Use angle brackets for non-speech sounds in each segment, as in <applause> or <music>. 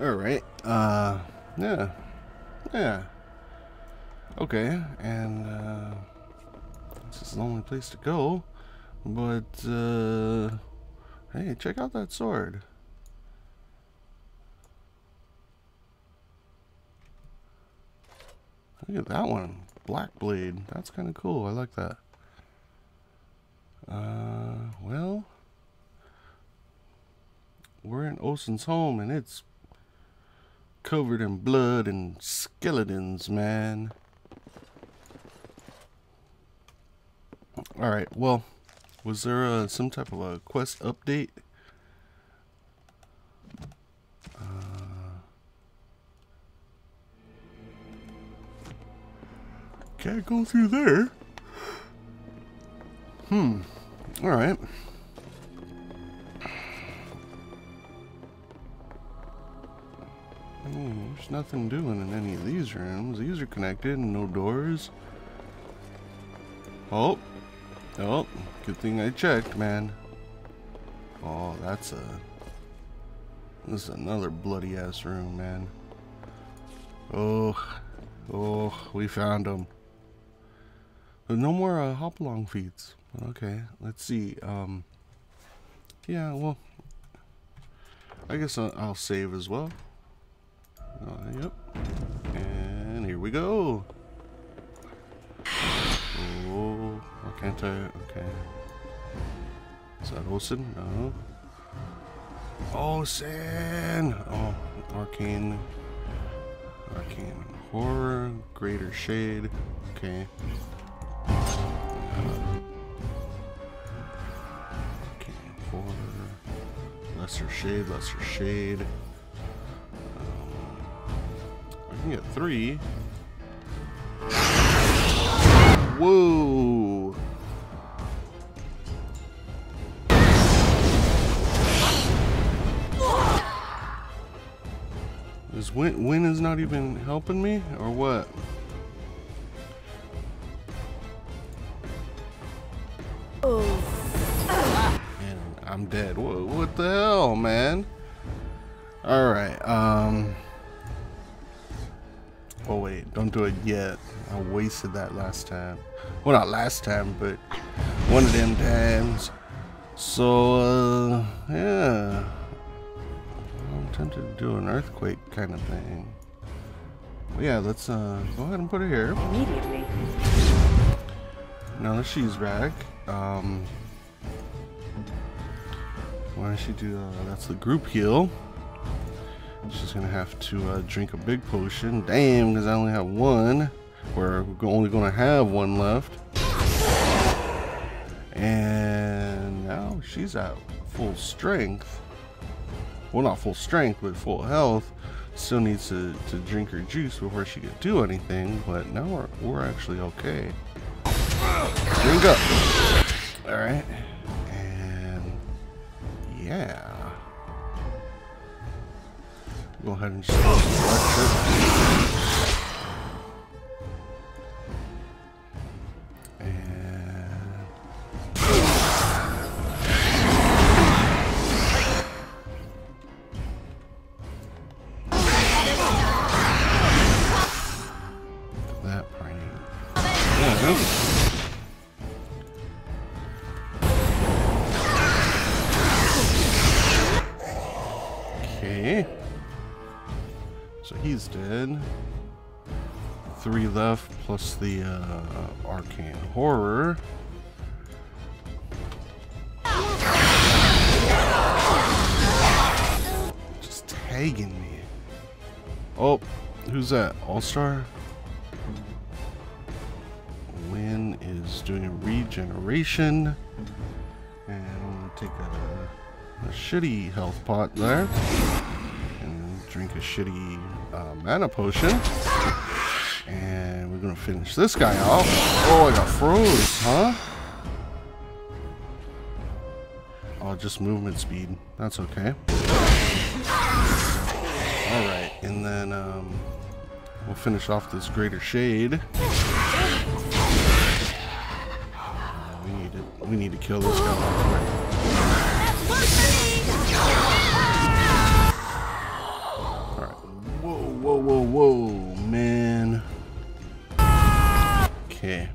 Alright, uh, yeah, yeah. Okay, and, uh, this is the only place to go, but, uh, hey, check out that sword. Look at that one, Black Blade, that's kind of cool, I like that. Uh, well, we're in Olson's home and it's covered in blood and skeletons, man. Alright, well, was there uh, some type of a quest update? Uh, can't go through there. Hmm. Alright. There's nothing doing in any of these rooms. These are connected and no doors. Oh. Oh, good thing I checked, man. Oh, that's a... This is another bloody ass room, man. Oh. Oh, we found them. No more uh, hop along feats. Okay, let's see. Um, yeah, well, I guess I'll save as well. Uh, yep. And here we go. Oh, why can't I? Okay. Is that Olson? No. Olson! Oh, arcane. Arcane horror, greater shade. Okay. Lesser shade, lesser shade. Get three. Whoa. Is Wynne, Wynne is not even helping me, or what? I'm dead. What, what the hell, man? Alright, um... Oh wait, don't do it yet. I wasted that last time. Well, not last time, but one of them times. So, uh, yeah. I'm tempted to do an earthquake kind of thing. Yeah, let's uh, go ahead and put it here. Immediately. Now that she's back, um, why don't she do, uh, that's the group heal. She's gonna have to uh, drink a big potion. Damn, because I only have one. We're only gonna have one left. And now she's at full strength. Well, not full strength, but full health. Still needs to, to drink her juice before she could do anything, but now we're, we're actually okay. Drink up. Alright. And yeah go ahead and just select it. Three left, plus the uh, arcane horror. Just tagging me. Oh, who's that? Alistair? Wynne is doing a regeneration. And I'm gonna take a, a shitty health pot there. And drink a shitty uh, mana potion. And we're gonna finish this guy off. Oh, I got froze, huh? Oh, just movement speed. That's okay. Alright, and then um, we'll finish off this greater shade. we need to we need to kill this guy Okay.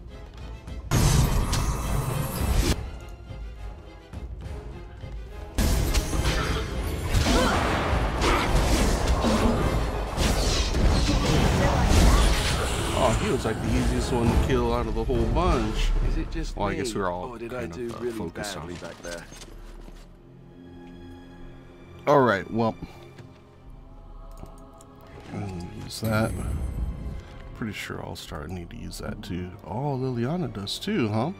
was oh, like the easiest one to kill out of the whole bunch. Is it just well, me? I guess we're all oh, did kind I do of, uh, really focused on back there. All right, well, use that. Pretty sure Alistair need to use that too. Oh, Leliana does too, huh?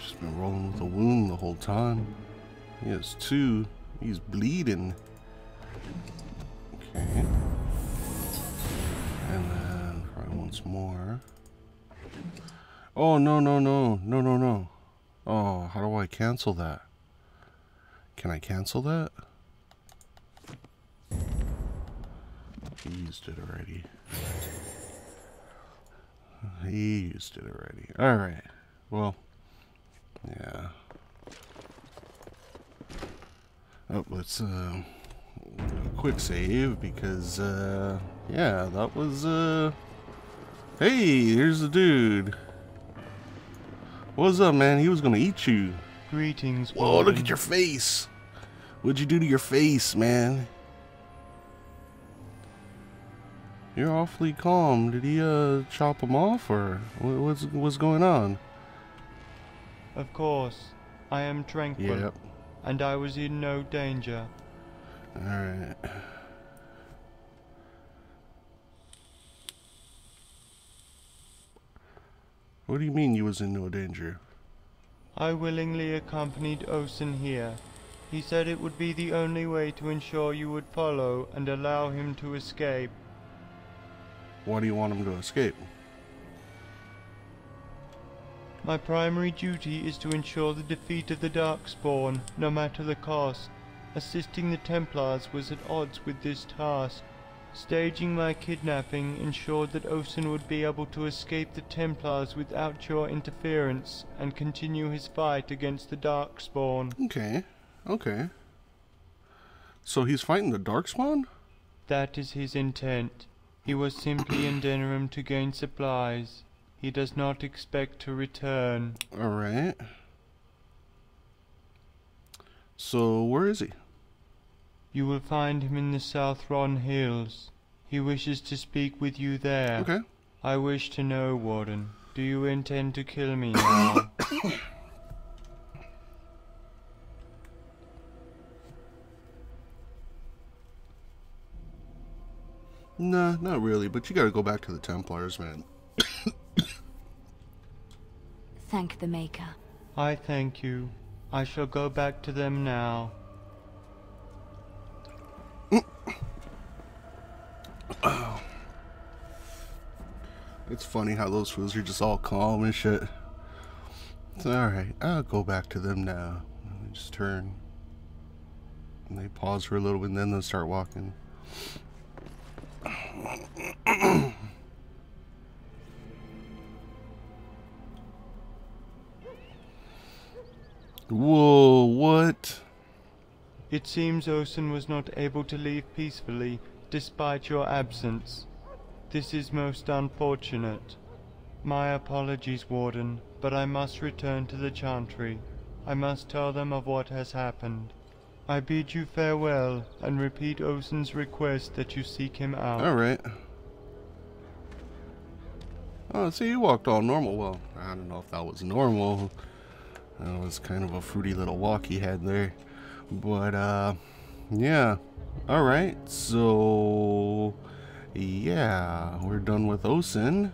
She's been rolling with a wound the whole time. He has two. He's bleeding. Okay. And then once more. Oh no no no no no no. Oh, how do I cancel that? Can I cancel that? Used it already. He used it already. Alright. Well, yeah. Oh, let's, uh, a quick save because, uh, yeah, that was, uh, hey, here's the dude. What's up, man? He was gonna eat you. Greetings, Whoa, look at your face. What'd you do to your face, man? You're awfully calm. Did he uh chop him off or what's what's going on? Of course, I am tranquil, Yep. and I was in no danger. All right. What do you mean you was in no danger? I willingly accompanied Osen here. He said it would be the only way to ensure you would follow and allow him to escape. Why do you want him to escape? My primary duty is to ensure the defeat of the Darkspawn, no matter the cost. Assisting the Templars was at odds with this task. Staging my kidnapping ensured that Osen would be able to escape the Templars without your interference and continue his fight against the Darkspawn. Okay. Okay. So he's fighting the Darkspawn? That is his intent. He was simply in Denerim to gain supplies. He does not expect to return. All right. So where is he? You will find him in the Southron Hills. He wishes to speak with you there. Okay. I wish to know, Warden. Do you intend to kill me <coughs> now? Nah, not really, but you gotta go back to the Templars, man. Thank the Maker. I thank you. I shall go back to them now. <coughs> It's funny how those fools are just all calm and shit. It's alright, I'll go back to them now. And they just turn. And they pause for a little bit and then they'll start walking. Whoa, what? It seems Osen was not able to leave peacefully despite your absence. This is most unfortunate. My apologies, Warden, but I must return to the Chantry. I must tell them of what has happened. I bid you farewell and repeat Osen's request that you seek him out. Alright. Oh, see, you walked all normal. Well, I don't know if that was normal. That was kind of a fruity little walk he had there. But, uh, yeah. Alright, so, yeah, we're done with Osen.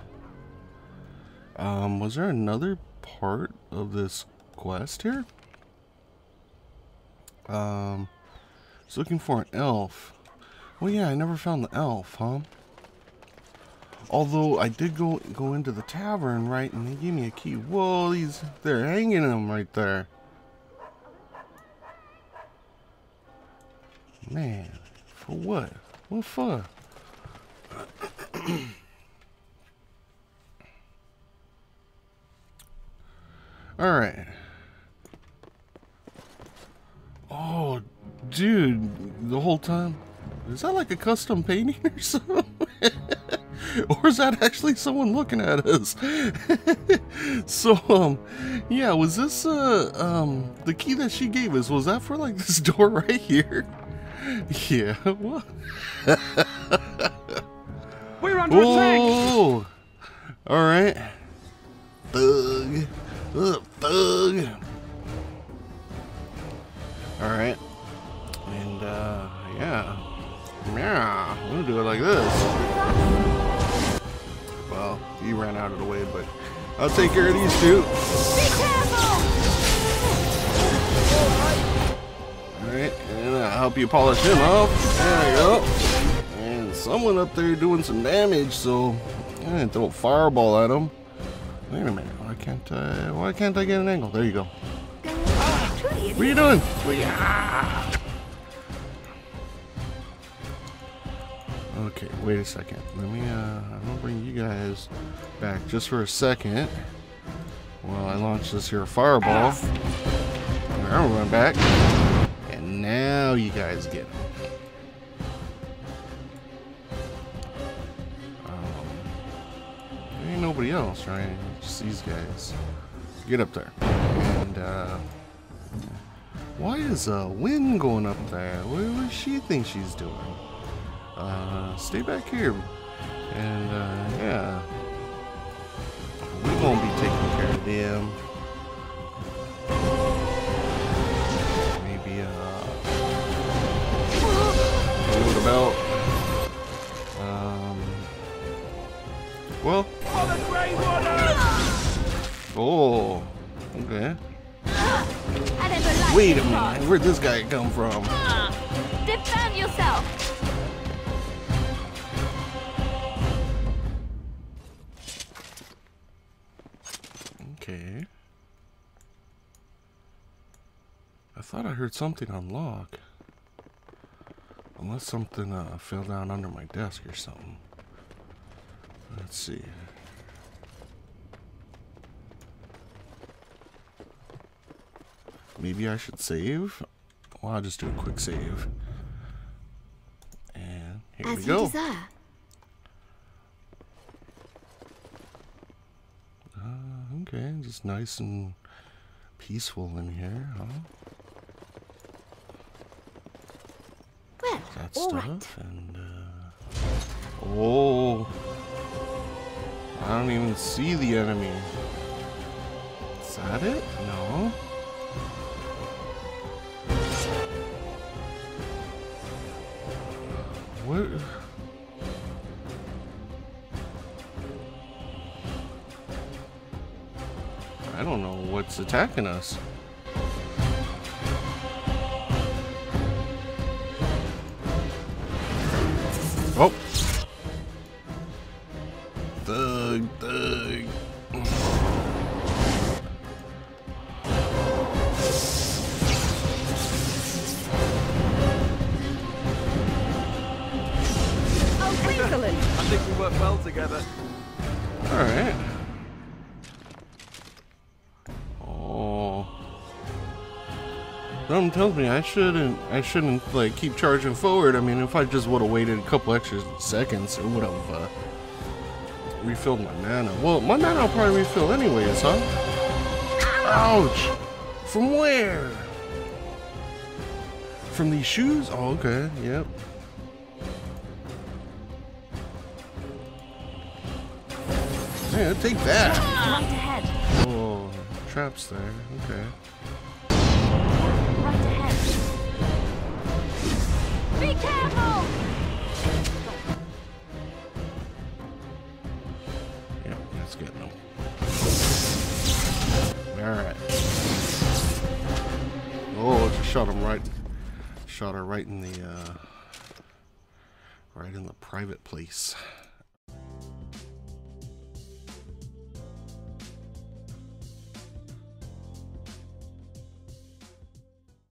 Um, was there another part of this quest here? Um, it's looking for an elf. Well, yeah, I never found the elf, huh? Although I did go go into the tavern, right, and they gave me a key. Whoa, these they're hanging them right there. Man, for what? What for? <coughs> All right. Oh, dude, the whole time. Is that like a custom painting or <laughs> something? <laughs> or is that actually someone looking at us? <laughs> so, um, yeah, was this, uh, um, the key that she gave us, was that for like <laughs> this door right here? Yeah, what? We're under attack! Ooh! Alright. Thug. Ugh, thug. Alright. And, uh, yeah. Yeah. Gonna do it like this. Well, he ran out of the way, but I'll take care of these two. Be careful! Alright, and I'll help you polish him off. There you go. And someone up there doing some damage, so I'm gonna throw a fireball at him. Wait a minute, why can't I why can't I get an angle? There you go. What are you doing? Okay, wait a second. Let me uh I'm gonna bring you guys back just for a second. While I launch this here fireball. I'll run back. And now you guys get. Um, there ain't nobody else, right? Just these guys. Get up there. And uh why is uh Wynne going up there? What does she think she's doing? Uh stay back here. And uh yeah. We're gonna be taking care of them. Maybe uh what about um well oh okay. Wait a minute, where'd this guy come from? Defend yourself! Thought I heard something unlock. Unless something uh, fell down under my desk or something. Let's see. Maybe I should save? Well, I'll just do a quick save. And here we As you go. desire. Uh, okay, just nice and peaceful in here, huh? Well, that all stuff right. and uh, oh I don't even see the enemy. Is that it? No? What? I don't know what's attacking us Thug, thug. I think we work well together. Alright. Oh. Something tells me I shouldn't I shouldn't like keep charging forward. I mean if I just would have waited a couple extra seconds it would have uh, refilled my mana. Well my mana will probably refill anyways, huh? Ouch! From where? From these shoes? Oh okay, yep. Yeah, take that. Right ahead. Oh, traps there. Okay. Right ahead. Be careful! Shot him right. Shot her right in the, uh, right in the private place.